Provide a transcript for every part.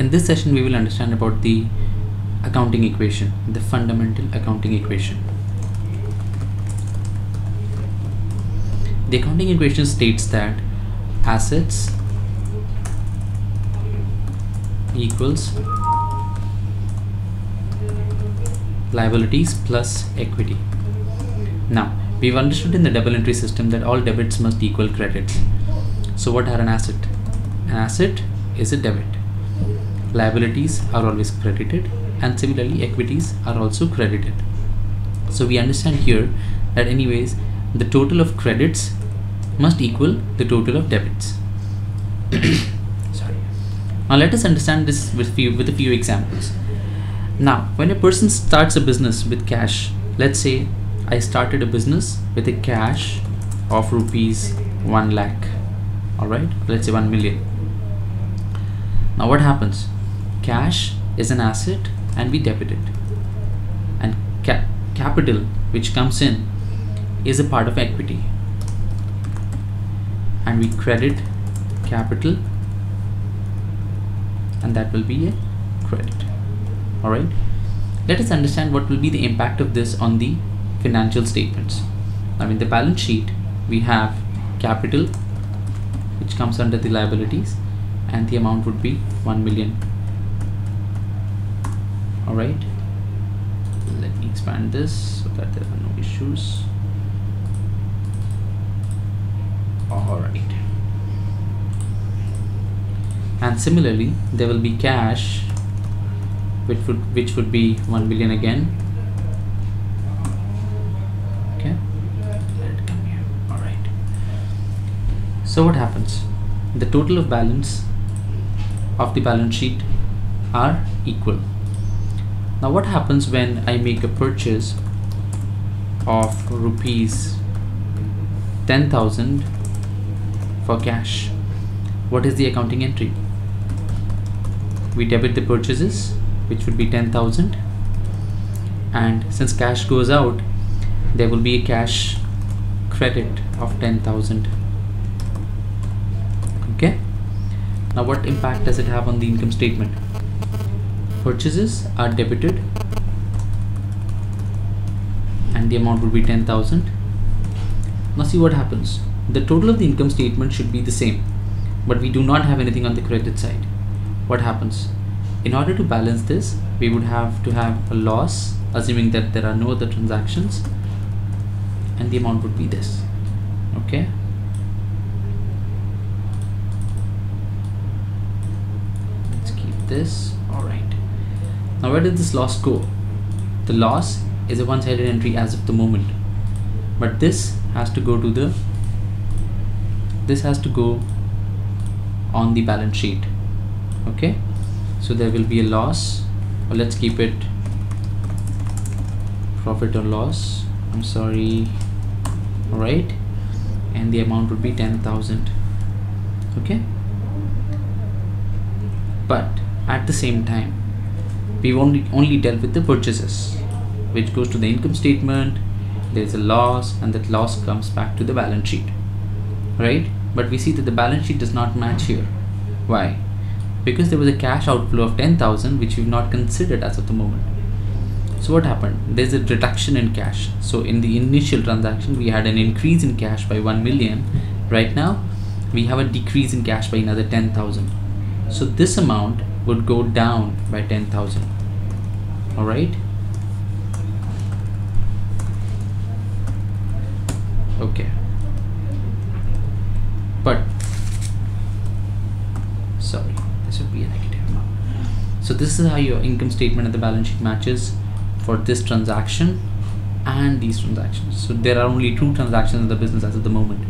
in this session we will understand about the accounting equation the fundamental accounting equation. The accounting equation states that assets equals liabilities plus equity. Now we've understood in the double entry system that all debits must equal credits. So what are an asset? An asset is a debit liabilities are always credited and similarly equities are also credited. So we understand here that anyways the total of credits must equal the total of debits. Sorry. Now let us understand this with few with a few examples. Now when a person starts a business with cash let's say i started a business with a cash of rupees 1 lakh all right let's say 1 million. Now what happens cash is an asset and we debit it. And ca- capital which comes in is a part of equity. And we credit capital and that will be a credit. All right let us understand what will be the impact of this on the financial statements. Now in the balance sheet we have capital which comes under the liabilities and the amount would be 1 million all right let me expand this so that there are no issues. All right and similarly there will be cash which would which would be 1 million again. Okay. Let it come here. All right so what happens? The total of balance of the balance sheet are equal now what happens when I make a purchase of rupees 10,000 for cash? What is the accounting entry? We debit the purchases which would be 10,000 and since cash goes out there will be a cash credit of 10,000 okay? Now what impact does it have on the income statement purchases are debited and the amount would be 10,000 now see what happens. The total of the income statement should be the same but we do not have anything on the credit side. What happens? In order to balance this we would have to have a loss assuming that there are no other transactions and the amount would be this okay? Let's keep this now where did this loss go? The loss is a one-sided entry as of the moment. But this has to go to the this has to go on the balance sheet. Okay? So there will be a loss. Or let's keep it profit or loss. I'm sorry. Right and the amount would be 10,000 okay? But at the same time we've only only dealt with the purchases which goes to the income statement there's a loss and that loss comes back to the balance sheet right? But we see that the balance sheet does not match here. Why? Because there was a cash outflow of 10,000 which we've not considered as of the moment. So what happened? There's a reduction in cash. So in the initial transaction we had an increase in cash by 1 million. Right now we have a decrease in cash by another 10,000 so this amount would go down by 10,000 all right? Okay. But sorry this would be a negative amount. So this is how your income statement and the balance sheet matches for this transaction and these transactions. So there are only two transactions in the business as of the moment.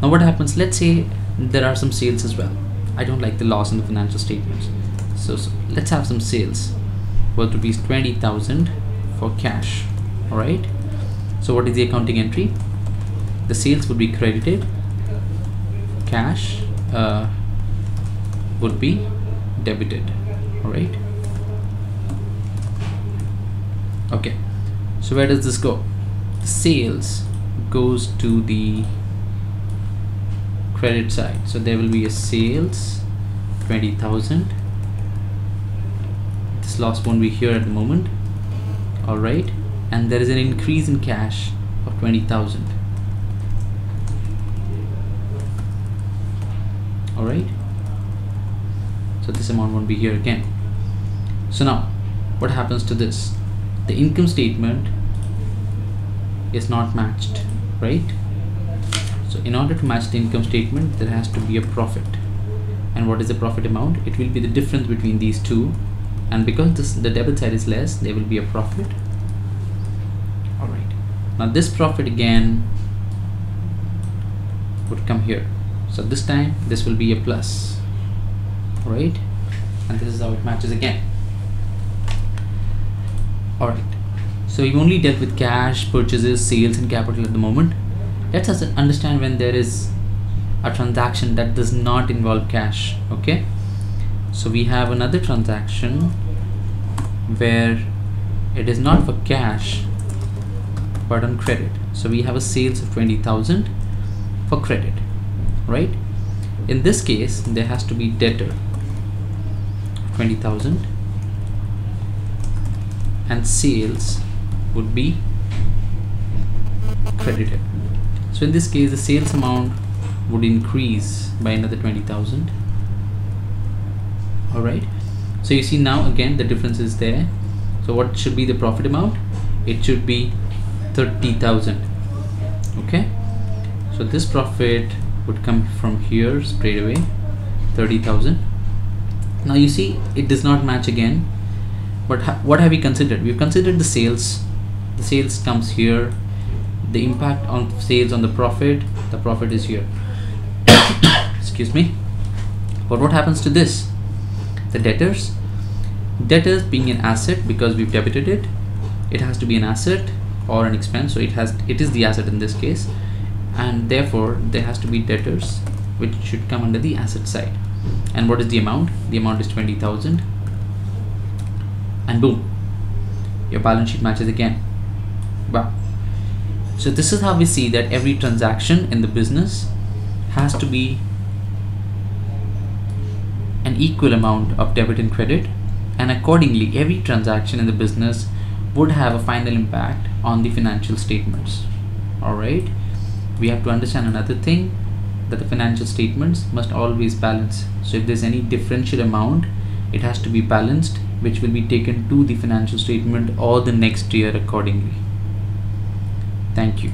Now what happens let's say there are some sales as well i don't like the loss in the financial statements. So, so let's have some sales. Worth rupees 20000 for cash all right so what is the accounting entry? The sales would be credited. Cash uh, would be debited all right okay. So where does this go? The sales goes to the credit side. So there will be a sales 20000 this loss won't be here at the moment. All right and there is an increase in cash of 20,000 all right so this amount won't be here again. So now what happens to this? The income statement is not matched right in order to match the income statement there has to be a profit. And what is the profit amount? It will be the difference between these two. And because this, the debit side is less there will be a profit. All right now this profit again would come here. So this time this will be a plus. All right and this is how it matches again. All right so we've only dealt with cash purchases sales and capital at the moment let us understand when there is a transaction that does not involve cash okay? So we have another transaction where it is not for cash but on credit. So we have a sales of 20,000 for credit right? In this case there has to be debtor 20,000 and sales would be credited so in this case the sales amount would increase by another 20,000 all right so you see now again the difference is there. So what should be the profit amount? It should be 30,000 okay? So this profit would come from here straight away 30,000 now you see it does not match again. But ha what have we considered? We've considered the sales. The sales comes here the impact on sales on the profit the profit is here. Excuse me. But what happens to this? The debtors debtors being an asset because we've debited it it has to be an asset or an expense so it has it is the asset in this case and therefore there has to be debtors which should come under the asset side. And what is the amount? The amount is 20,000 and boom your balance sheet matches again. Wow so this is how we see that every transaction in the business has to be an equal amount of debit and credit. And accordingly every transaction in the business would have a final impact on the financial statements. All right? We have to understand another thing that the financial statements must always balance. So if there's any differential amount it has to be balanced which will be taken to the financial statement or the next year accordingly thank you